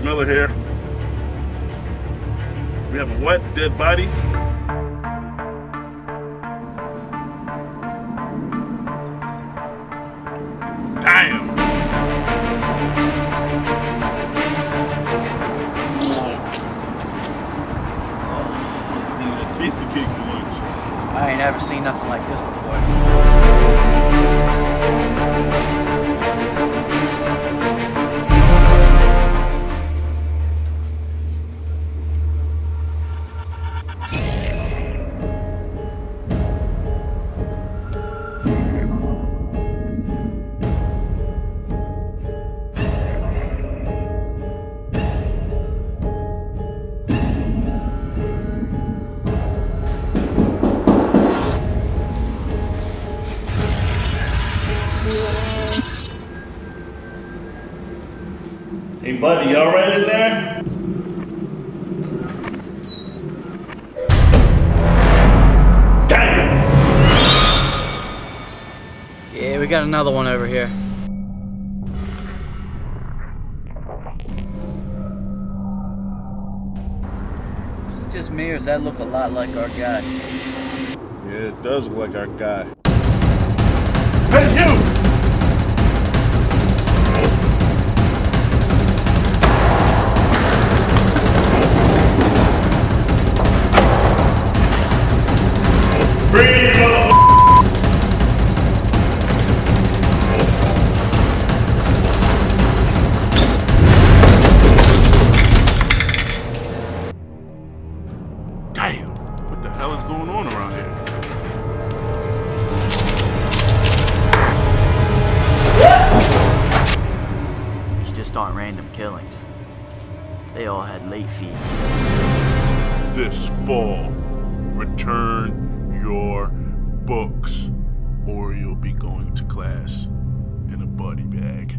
Sergeant Miller here. We have a what? Dead body? Damn! Oh, Needed a tasty cake for lunch. I ain't ever seen nothing like this before. Hey, buddy, y'all right in there? Damn! Yeah, we got another one over here. Is it just me or does that look a lot like our guy? Yeah, it does look like our guy. You! Damn! What the hell is going on around here? Random killings. They all had late fees. this fall. Return your books, or you'll be going to class in a buddy bag.